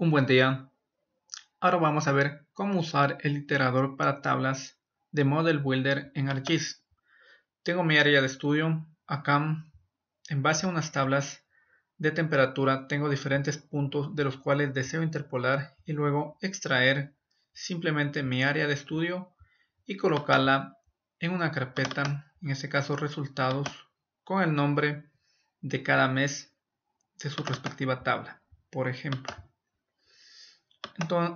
Un buen día. Ahora vamos a ver cómo usar el iterador para tablas de Model Builder en ArcGIS. Tengo mi área de estudio. Acá, en base a unas tablas de temperatura, tengo diferentes puntos de los cuales deseo interpolar y luego extraer simplemente mi área de estudio y colocarla en una carpeta, en este caso resultados, con el nombre de cada mes de su respectiva tabla, por ejemplo.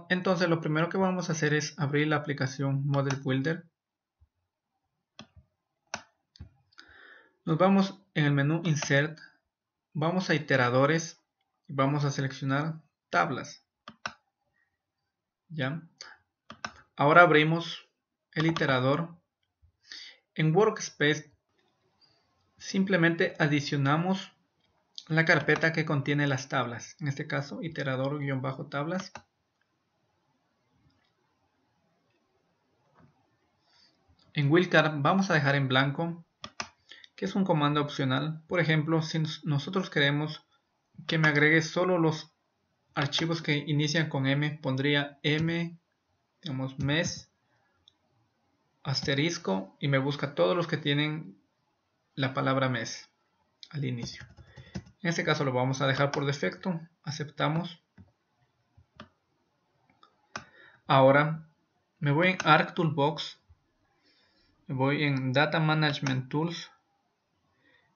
Entonces lo primero que vamos a hacer es abrir la aplicación Model Builder. Nos vamos en el menú Insert, vamos a iteradores y vamos a seleccionar tablas. ¿Ya? Ahora abrimos el iterador. En Workspace simplemente adicionamos la carpeta que contiene las tablas. En este caso, iterador-tablas. En Wildcard vamos a dejar en blanco, que es un comando opcional. Por ejemplo, si nosotros queremos que me agregue solo los archivos que inician con M, pondría M, digamos, mes, asterisco, y me busca todos los que tienen la palabra mes al inicio. En este caso lo vamos a dejar por defecto, aceptamos. Ahora me voy en ArcToolbox voy en Data Management Tools,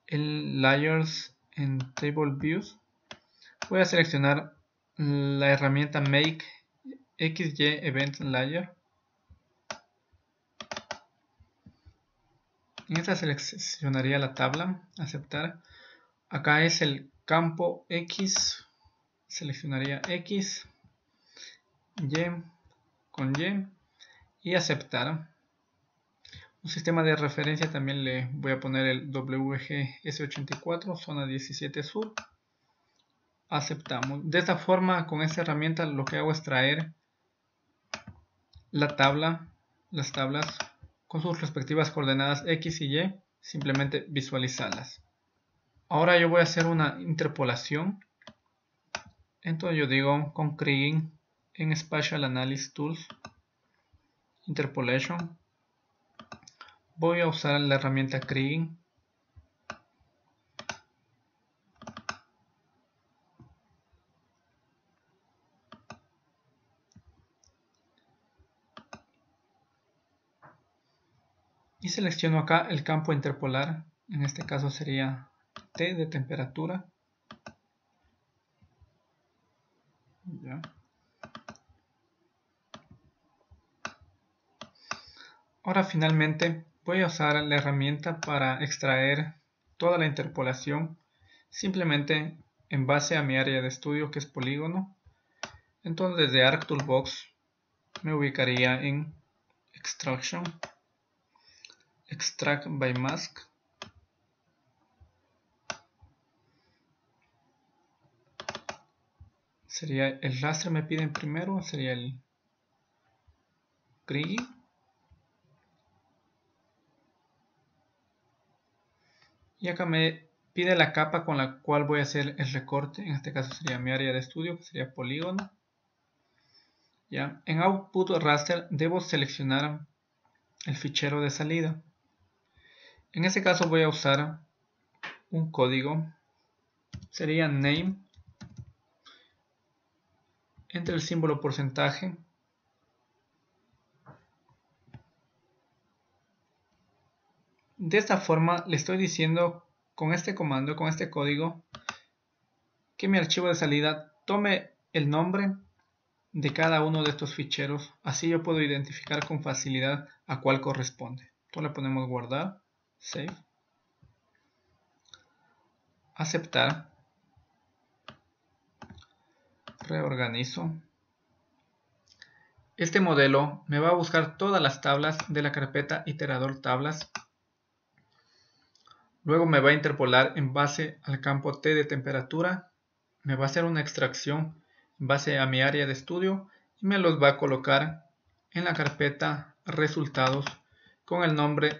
en Layers, en Table Views. Voy a seleccionar la herramienta Make XY Event Layer. En esta seleccionaría la tabla, aceptar. Acá es el campo X, seleccionaría X, Y con Y y aceptar un sistema de referencia también le voy a poner el WGS84, zona 17 sur. Aceptamos. De esta forma, con esta herramienta lo que hago es traer la tabla, las tablas con sus respectivas coordenadas X y Y, simplemente visualizarlas. Ahora yo voy a hacer una interpolación. Entonces yo digo con Kriging en Spatial Analysis Tools, Interpolation, voy a usar la herramienta Kriging y selecciono acá el campo interpolar. En este caso sería T de temperatura. Ahora finalmente Voy a usar la herramienta para extraer toda la interpolación simplemente en base a mi área de estudio que es polígono. Entonces desde ArcToolbox me ubicaría en Extraction, Extract by Mask. Sería el raster me piden primero, sería el Griggy. Y acá me pide la capa con la cual voy a hacer el recorte. En este caso sería mi área de estudio que sería polígono. Ya en output raster debo seleccionar el fichero de salida. En este caso voy a usar un código. Sería name entre el símbolo porcentaje De esta forma le estoy diciendo con este comando, con este código, que mi archivo de salida tome el nombre de cada uno de estos ficheros. Así yo puedo identificar con facilidad a cuál corresponde. Entonces le ponemos guardar, save, aceptar, reorganizo. Este modelo me va a buscar todas las tablas de la carpeta iterador tablas Luego me va a interpolar en base al campo T de temperatura, me va a hacer una extracción en base a mi área de estudio y me los va a colocar en la carpeta resultados con el nombre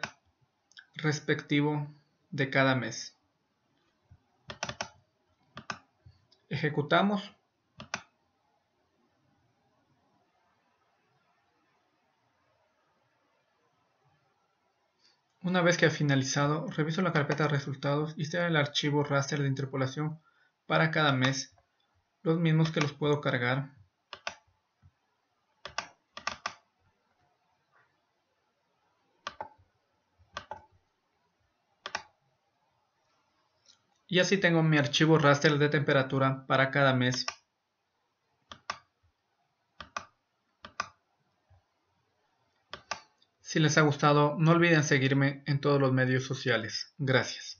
respectivo de cada mes. Ejecutamos. Una vez que ha finalizado, reviso la carpeta de resultados y está el archivo raster de interpolación para cada mes, los mismos que los puedo cargar. Y así tengo mi archivo raster de temperatura para cada mes Si les ha gustado, no olviden seguirme en todos los medios sociales. Gracias.